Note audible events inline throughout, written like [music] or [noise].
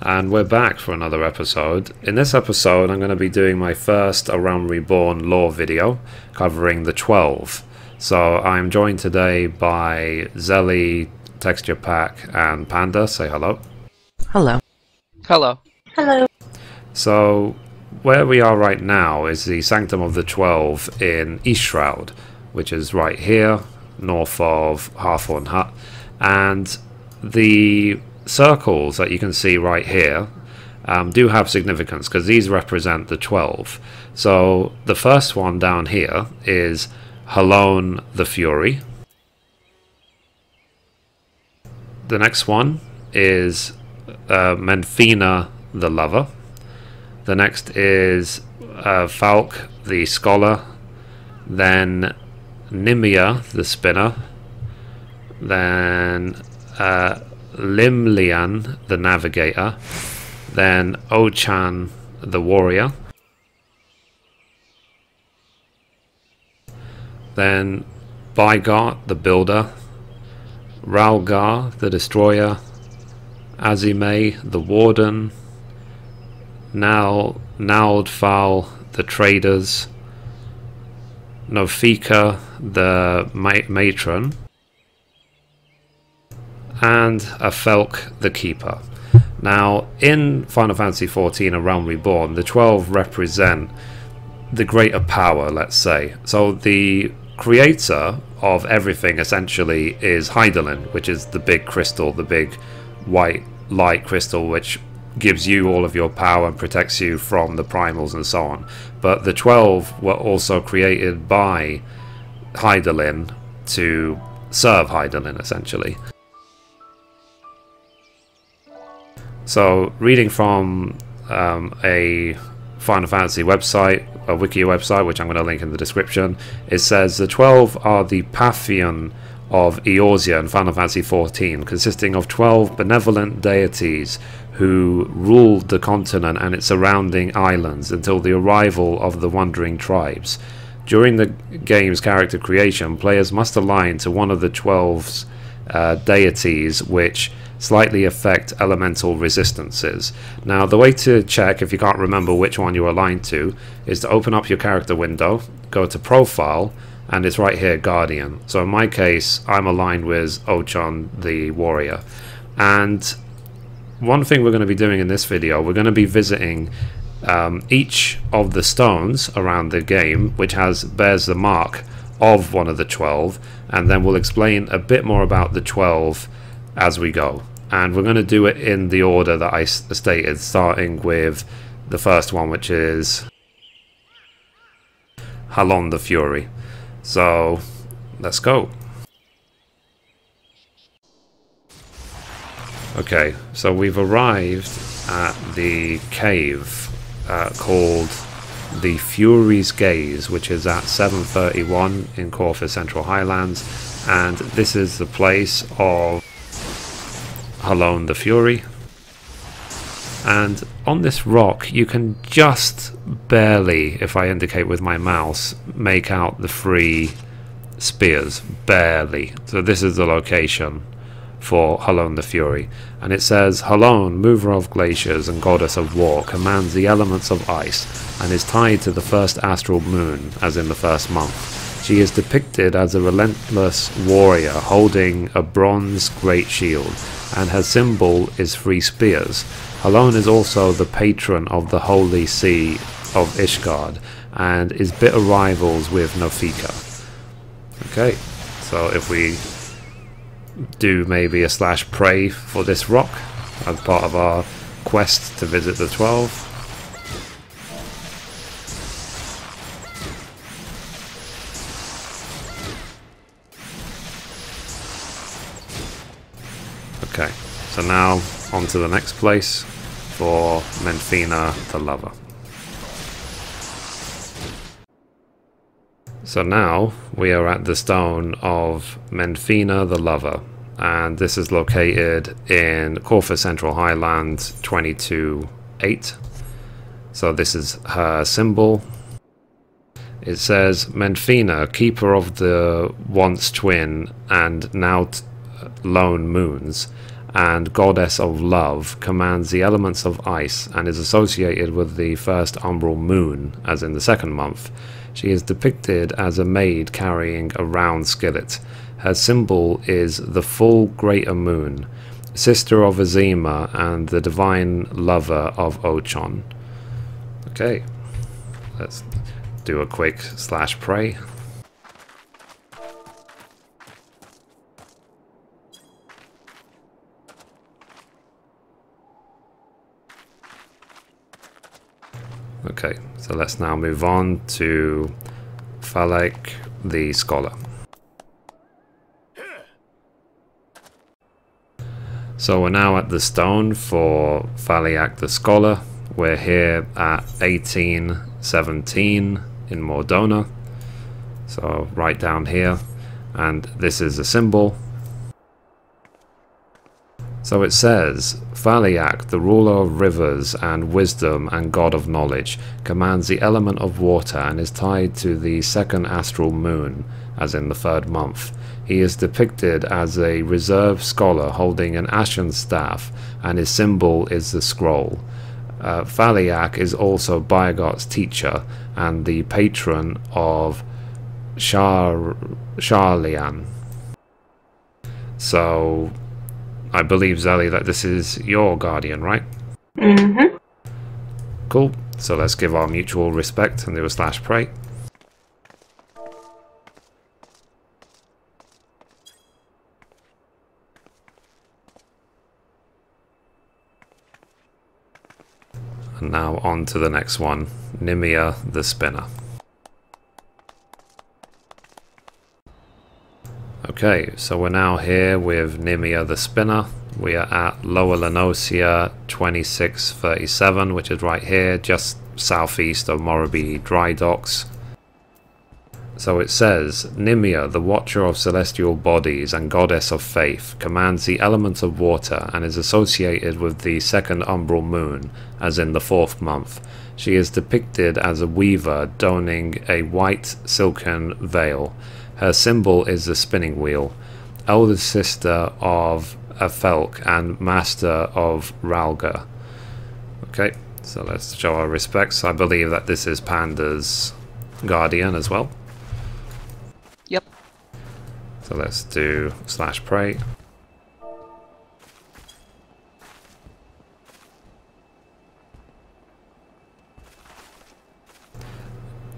and we're back for another episode. In this episode, I'm going to be doing my first A Realm Reborn lore video covering the 12. So I'm joined today by Zelly, Texture Pack, and Panda. Say hello. Hello. Hello. Hello. So, where we are right now is the Sanctum of the Twelve in East Shroud, which is right here, north of Hawthorne Hut. And the circles that you can see right here um, do have significance because these represent the 12. So, the first one down here is Halone the Fury. The next one is uh, Menphina the Lover. The next is uh, Thaliak the Scholar. Then Nymeia the Spinner. Then uh, Llymlaen the Navigator. Then Oschon the Warrior. Then Byregot the Builder. Rhalgr the Destroyer. Azeyma the Warden, Nal Nald'thal the Traders, Nophica the ma Matron, and Althyk the Keeper. Now, in Final Fantasy XIV A Realm Reborn, the 12 represent the greater power, let's say. So the creator of everything essentially is Hydaelyn, which is the big crystal, the big white light crystal which gives you all of your power and protects you from the primals and so on. But the 12 were also created by Hydaelyn to serve Hydaelyn essentially. So, reading from um, a Final Fantasy website, a wiki website, which I'm going to link in the description, it says the 12 are the Pantheon of Eorzea in Final Fantasy XIV, consisting of 12 benevolent deities who ruled the continent and its surrounding islands until the arrival of the wandering tribes. During the game's character creation, players must align to one of the 12's uh, deities which slightly affect elemental resistances. Now, the way to check if you can't remember which one you're aligned to is to open up your character window, go to Profile, and it's right here Guardian. So in my case, I'm aligned with Oschon the Warrior. And one thing we're going to be doing in this video, we're going to be visiting um, each of the stones around the game, which has bears the mark of one of the 12, and then we'll explain a bit more about the 12 as we go. And we're going to do it in the order that I stated, starting with the first one, which is Halone the Fury. So, let's go. Okay, so we've arrived at the cave uh, called the Fury's Gaze, which is at 731 in Coerthas Central Highlands, and this is the place of Halone the Fury. And on this rock, you can just barely, if I indicate with my mouse, make out the three spears. Barely. So this is the location for Halone the Fury. And it says, Halone, mover of glaciers and goddess of war, commands the elements of ice, and is tied to the first astral moon, as in the first month. She is depicted as a relentless warrior holding a bronze great shield, and her symbol is three spears. Halone is also the patron of the Holy See of Ishgard and is bitter rivals with Nophica. Okay, so if we do maybe a slash pray for this rock as part of our quest to visit the 12. So now on to the next place for Menphina the Lover. So now we are at the stone of Menphina the Lover, and this is located in Coerthas Central Highlands 22.8. So this is her symbol. It says Menphina, keeper of the once twin and now lone moons, and goddess of love, commands the elements of ice and is associated with the first umbral moon, as in the second month. She is depicted as a maid carrying a round skillet. Her symbol is the full greater moon, sister of Azeyma and the divine lover of Oschon. Okay, let's do a quick slash pray. Okay, so let's now move on to Thaliak the Scholar. So we're now at the stone for Thaliak the Scholar. We're here at 1817 in Mor Dhona. So right down here. And this is a symbol so it says, Thaliak, the ruler of rivers and wisdom and god of knowledge, commands the element of water and is tied to the second astral moon, as in the third month. He is depicted as a reserved scholar holding an ashen staff, and his symbol is the scroll. Uh, Thaliak is also Byregot's teacher and the patron of Shar Sharlayan. So I believe, Zelly, that this is your guardian, right? Mm-hmm. Cool. So let's give our mutual respect and do a slash pray. And now on to the next one, Nymeia the Spinner. Okay, so we're now here with Nymeia the Spinner. We are at Lower La Noscea 2637, which is right here, just southeast of Moraby Dry Docks. So it says, Nymeia, the watcher of celestial bodies and goddess of faith, commands the element of water and is associated with the second umbral moon, as in the fourth month. She is depicted as a weaver donning a white silken veil. Her symbol is the spinning wheel, elder sister of Althyk and master of Rhalgr. Okay, so let's show our respects. I believe that this is Panda's guardian as well. Yep. So let's do slash pray.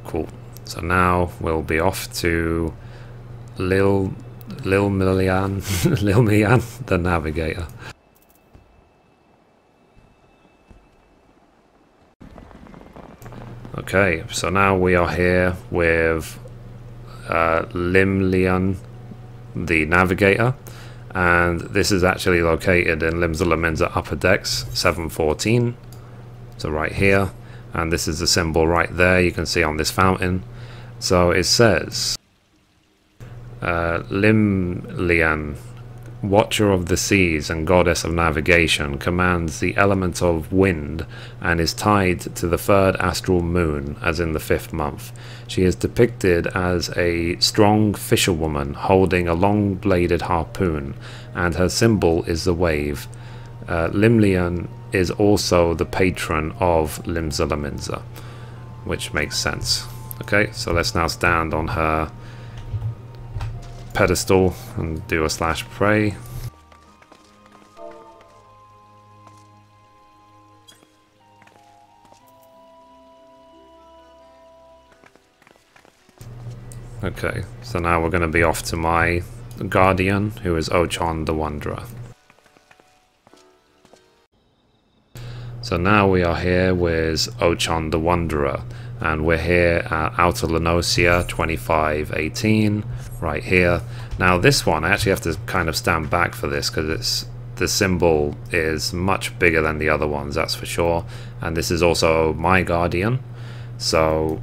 Cool. So now we'll be off to Lil Lil Milian [laughs] Lil Mian, the navigator. Okay, so now we are here with uh, the navigator, and this is actually located in Limsa Upper Decks 714. So right here, and this is the symbol right there you can see on this fountain. So it says uh, Llymlaen, Watcher of the Seas and Goddess of Navigation, commands the element of wind and is tied to the third astral moon, as in the fifth month. She is depicted as a strong fisherwoman holding a long bladed harpoon, and her symbol is the wave. Uh, Llymlaen is also the patron of Limsa which makes sense. Okay, so let's now stand on her pedestal and do a slash pray. Okay, so now we're going to be off to my guardian, who is Oschon the Wanderer. So now we are here with Oschon the Wanderer, and we're here at Outer La Noscea 2518 right here. Now this one I actually have to kind of stand back for this because it's the symbol is much bigger than the other ones that's for sure. And this is also my guardian. So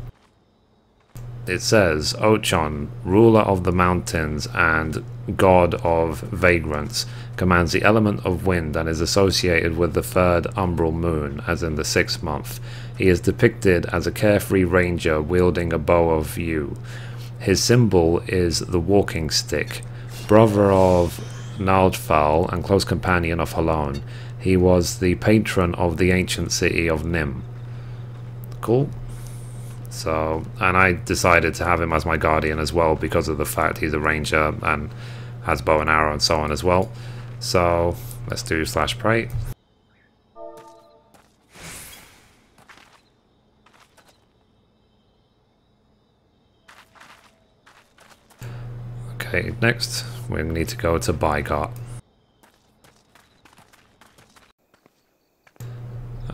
it says Oschon, ruler of the mountains and god of vagrants, commands the element of wind and is associated with the third umbral moon, as in the sixth month. He is depicted as a carefree ranger wielding a bow of yew. His symbol is the walking stick. Brother of Nald'thal and close companion of Halone. He was the patron of the ancient city of Nym. Cool. So, and I decided to have him as my guardian as well because of the fact he's a ranger and has bow and arrow and so on as well. So, let's do slash pray. Okay, next we need to go to Byregot.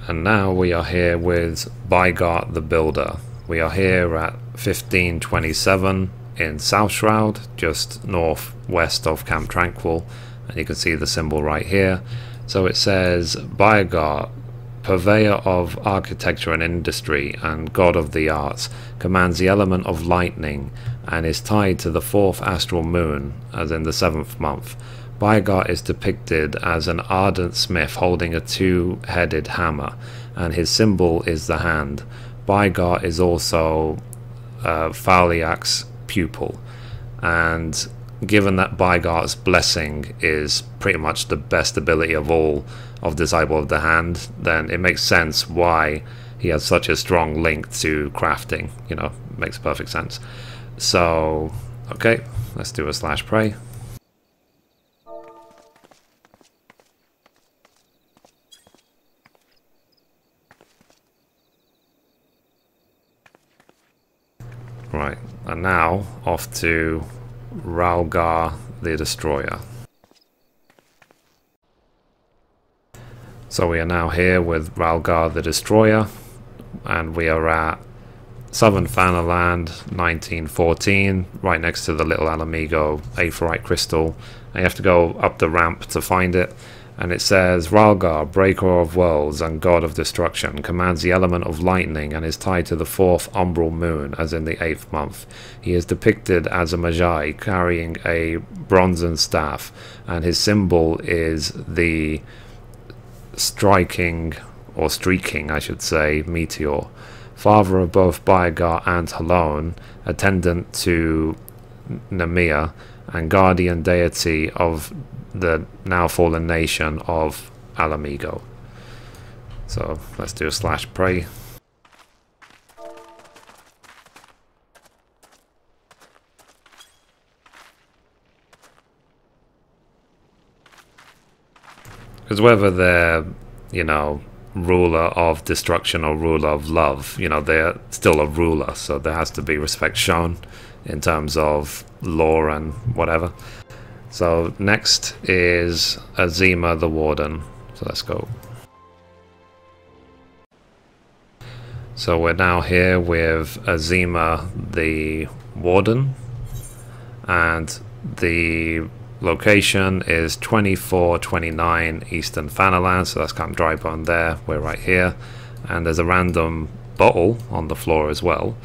And now we are here with Byregot the Builder. We are here at 1527 in South Shroud, just northwest of Camp Tranquil, and you can see the symbol right here. So it says Byregot, purveyor of architecture and industry and god of the arts, commands the element of lightning and is tied to the fourth astral moon, as in the seventh month. Byregot is depicted as an ardent smith holding a two-headed hammer, and his symbol is the hand. Byregot is also uh, Thaliak's pupil, and given that Byregot's blessing is pretty much the best ability of all of Disciple of the Hand, then it makes sense why he has such a strong link to crafting. You know, makes perfect sense. So, okay, let's do a slash pray. Right, and now off to Rhalgr the Destroyer. So we are now here with Rhalgr the Destroyer, and we are at Southern Thanalan 1914, right next to the little Ala Mhigo Aetheryte Crystal. And you have to go up the ramp to find it and it says Rhalgr, breaker of worlds and god of destruction, commands the element of lightning and is tied to the fourth umbral moon, as in the eighth month. He is depicted as a magi carrying a bronzen staff, and his symbol is the striking, or streaking, I should say, meteor. Father of both Byregot and Halone, attendant to Nymeia, and guardian deity of the now fallen nation of Ala Mhigo. So let's do a slash pray. Because whether they're, you know, ruler of destruction or ruler of love, you know, they're still a ruler, so there has to be respect shown in terms of law and whatever. So next is Azeyma the Warden. So let's go. So we're now here with Azeyma the Warden and the location is 2429 Eastern Thanalan, so that's Camp Drybone there, we're right here, and there's a random bottle on the floor as well.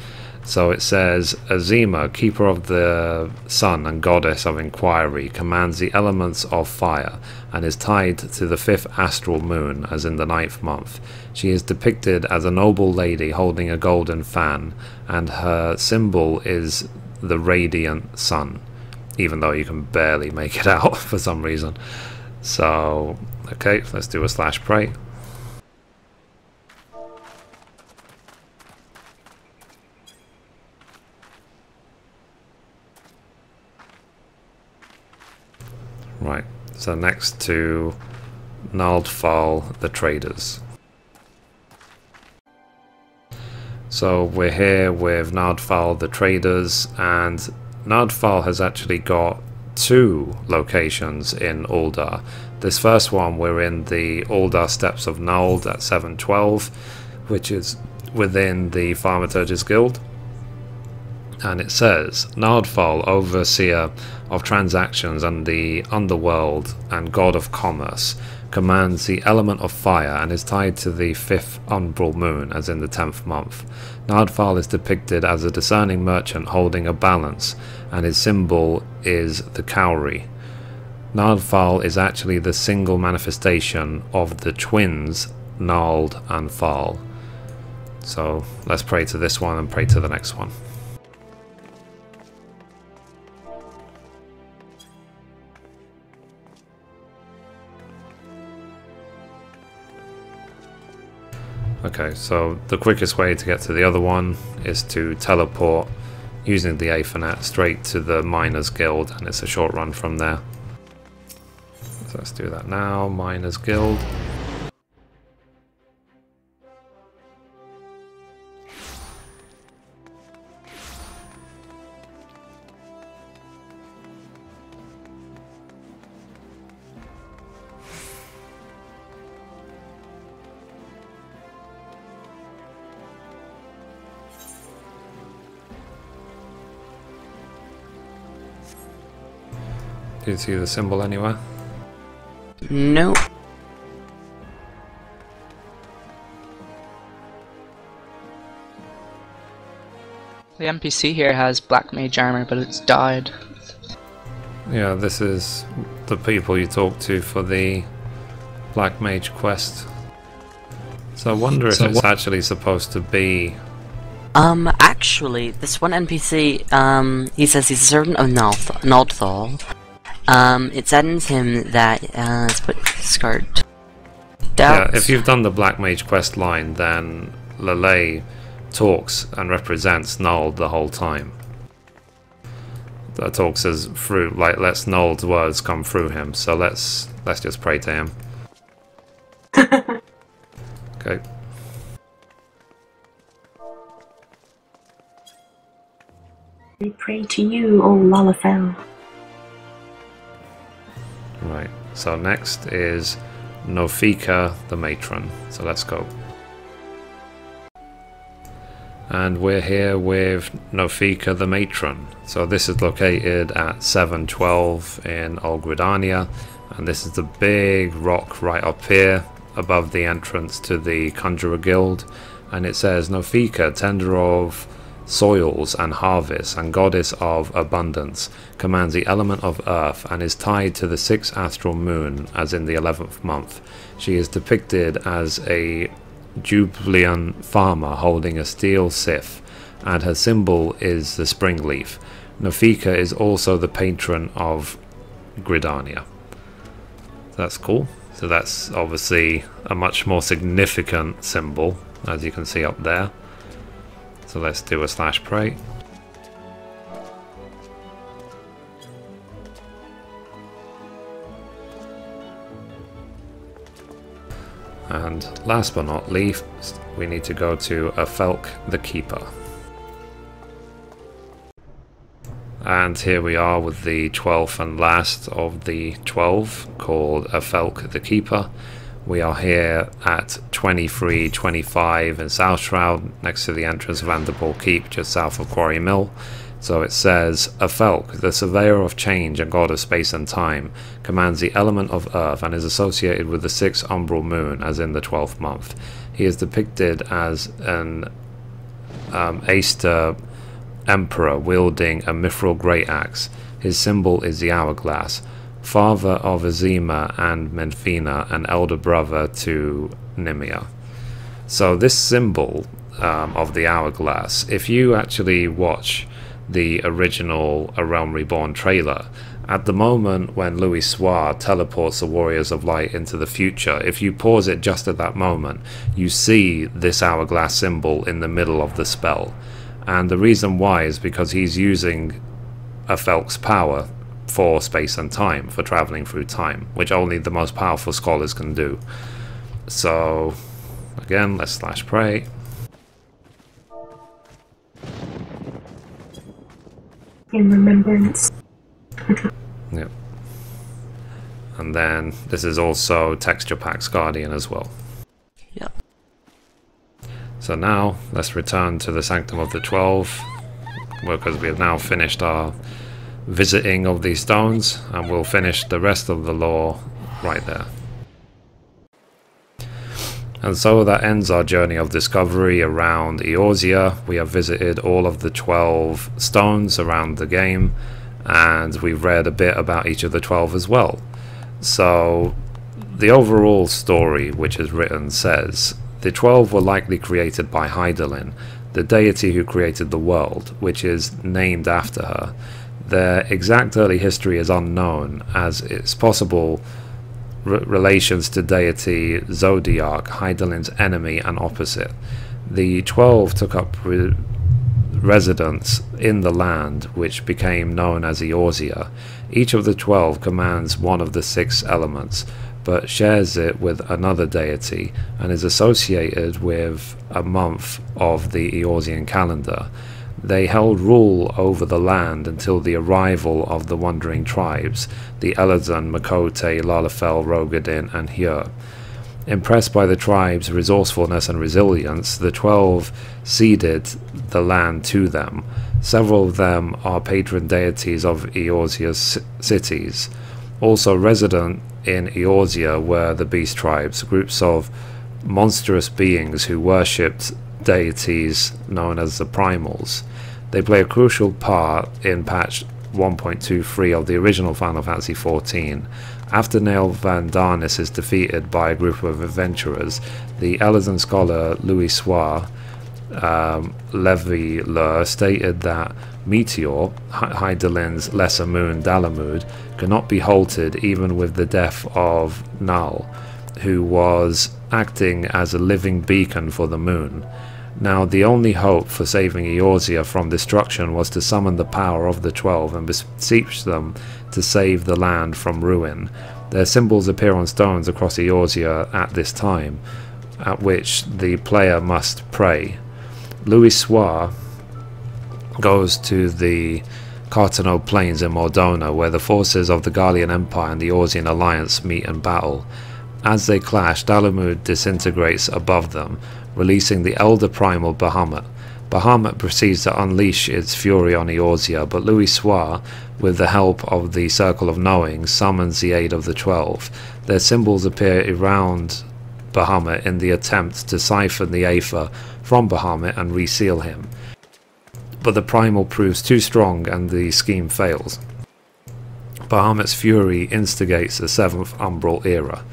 So it says, Azeyma, keeper of the sun and goddess of inquiry, commands the elements of fire and is tied to the fifth astral moon, as in the ninth month. She is depicted as a noble lady holding a golden fan, and her symbol is the radiant sun, even though you can barely make it [laughs] out for some reason. So, okay, let's do a slash pray. Right, so next to Nald'thal, the traders. So we're here with Nald'thal, the traders, and Nald'thal has actually got two locations in Ul'dah. This first one, we're in the Ul'dah Steps of Nald at 712, which is within the Thaumaturges Guild and it says Nald'thal, overseer of transactions and the underworld and god of commerce, commands the element of fire and is tied to the fifth umbral moon, as in the tenth month. Nald'thal is depicted as a discerning merchant holding a balance, and his symbol is the cowrie. Nald'thal is actually the single manifestation of the twins Nald and Thal. So let's pray to this one and pray to the next one. Okay, so the quickest way to get to the other one is to teleport using the Aethernet straight to the Miners Guild, and it's a short run from there. So let's do that now, Miners Guild. You see the symbol anywhere? Nope. The NPC here has black mage armor, but it's died. Yeah, this is the people you talk to for the Black Mage quest. So I wonder if So it's actually supposed to be. Um, actually, this one NPC, um, he says he's a servant of Nalth- Nald'thal. Um, it saddens him that, uh, let's put discard. Yeah, if you've done the Black Mage quest line, then Lele talks and represents Nold the whole time. That talks as through, like, lets Nold's words come through him. So let's let's just pray to him. [laughs] okay. We pray to you, O Lalafell. Right. So next is Nophica the matron. So let's go. And we're here with Nophica the matron. So this is located at 712 in Old Gridania. And this is the big rock right up here above the entrance to the Conjurer Guild. And it says Nofika, tender of soils and harvests and goddess of abundance, commands the element of earth and is tied to the sixth astral moon as in the eleventh month. She is depicted as a Jubilean farmer holding a steel scythe, and her symbol is the spring leaf. Nophica is also the patron of Gridania. That's cool. So that's obviously a much more significant symbol, as you can see up there. So let's do a slash pray. And last but not least, we need to go to Althyk the Keeper. And here we are with the 12th and last of the 12 called Althyk the Keeper. We are here at 2325 in South Shroud, next to the entrance of Vanderpool Keep, just south of Quarry Mill. So it says, Althyk, the surveyor of change and god of space and time, commands the element of earth and is associated with the sixth umbral moon, as in the 12th month. He is depicted as an um, Aster emperor wielding a mithril great axe. His symbol is the hourglass. Father of Azeyma and Menphina, and elder brother to Nymeia. So this symbol um, of the hourglass, if you actually watch the original A Realm Reborn trailer, at the moment when Louisoix teleports the Warriors of Light into the future, if you pause it just at that moment, you see this hourglass symbol in the middle of the spell. And the reason why is because he's using Althyk's power for space and time, for traveling through time, which only the most powerful scholars can do. So, again, let's slash pray. In remembrance. Yep. And then this is also Texture Pack's Guardian as well. Yep. So now let's return to the Sanctum of the Twelve, because we have now finished our visiting of these stones, and we'll finish the rest of the lore right there. And so that ends our journey of discovery around Eorzea. We have visited all of the 12 stones around the game, and we've read a bit about each of the 12 as well. So, the overall story which is written says the 12 were likely created by Hydaelyn, the deity who created the world, which is named after her. Their exact early history is unknown, as it's possible re- relations to deity Zodiark, Hydaelyn's enemy and opposite. The Twelve took up re- residence in the land, which became known as Eorzea. Each of the Twelve commands one of the six elements, but shares it with another deity and is associated with a month of the Eorzean calendar. They held rule over the land until the arrival of the wandering tribes, the Elezen, Miqo'te, Lalafell, Roegadyn, and Hyur. Impressed by the tribe's resourcefulness and resilience, the Twelve ceded the land to them. Several of them are patron deities of Eorzea's cities. Also resident in Eorzea were the beast tribes, groups of monstrous beings who worshipped deities known as the primals. They play a crucial part in patch 1.23 of the original Final Fantasy XIV. After Nael van is defeated by a group of adventurers, the Elezen scholar Louisoix um, Levy stated that Meteor, Hydaelyn's lesser moon Dalamud, cannot be halted even with the death of Null, who was acting as a living beacon for the moon. Now, the only hope for saving Eorzea from destruction was to summon the power of the Twelve and beseech them to save the land from ruin. Their symbols appear on stones across Eorzea at this time, at which the player must pray. Louisoix goes to the Carteneau Plains in Mor Dhona, where the forces of the Garlean Empire and the Eorzean Alliance meet and battle. As they clash, Dalamud disintegrates above them, releasing the elder primal Bahamut. Bahamut proceeds to unleash its fury on Eorzea, but Louisoix, with the help of the Circle of Knowing, summons the aid of the Twelve. Their symbols appear around Bahamut in the attempt to siphon the Aether from Bahamut and reseal him. But the primal proves too strong and the scheme fails. Bahamut's fury instigates the Seventh Umbral era.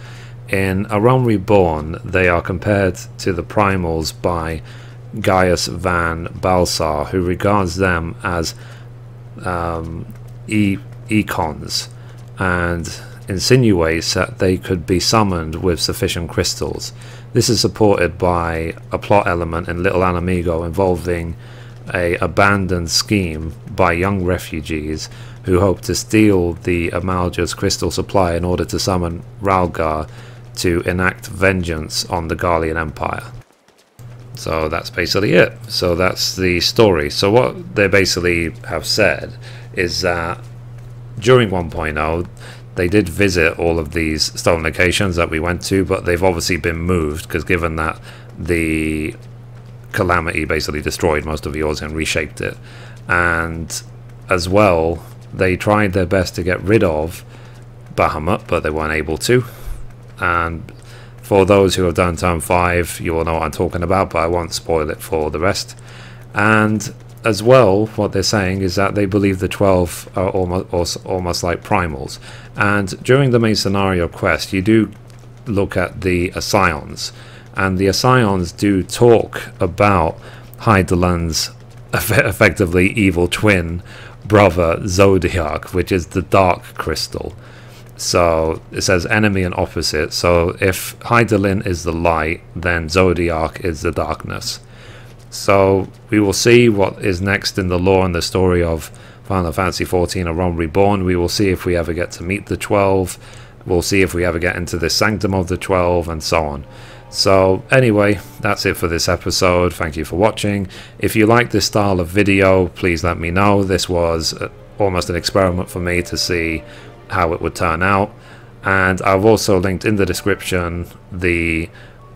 In A Realm Reborn, they are compared to the primals by Gaius van Baelsar, who regards them as um, e- eikons and insinuates that they could be summoned with sufficient crystals. This is supported by a plot element in Little Ala Mhigo involving a abandoned scheme by young refugees who hope to steal the Amalj'aa's crystal supply in order to summon Rhalgr to enact vengeance on the Garlean Empire. So that's basically it. So that's the story. So what they basically have said is that during 1.0 they did visit all of these stolen locations that we went to, but they've obviously been moved because given that the calamity basically destroyed most of Eorzea and reshaped it, and as well they tried their best to get rid of Bahamut, but they weren't able to. And for those who have done Turn 5, you will know what I'm talking about, but I won't spoil it for the rest. And as well, what they're saying is that they believe the 12 are almost, almost like primals. And during the main scenario quest, you do look at the Ascians, and the Ascians do talk about Hydaelyn's effectively evil twin brother Zodiark, which is the Dark Crystal. So it says enemy and opposite. So if Hydaelyn is the light, then Zodiark is the darkness. So we will see what is next in the lore and the story of Final Fantasy XIV A Realm Reborn. We will see if we ever get to meet the 12. We'll see if we ever get into the Sanctum of the 12 and so on. So anyway, that's it for this episode. Thank you for watching. If you like this style of video, please let me know. This was uh, almost an experiment for me to see how it would turn out. And I've also linked in the description the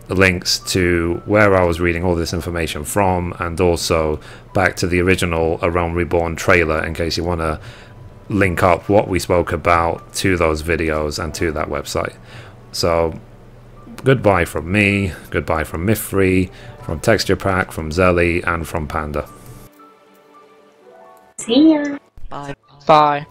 links to where I was reading all this information from and also back to the original A Realm Reborn trailer in case you want to link up what we spoke about to those videos and to that website. So goodbye from me, goodbye from Mithrie, from Texture Pack, from Zelly, and from Panda. See ya. Bye. Bye.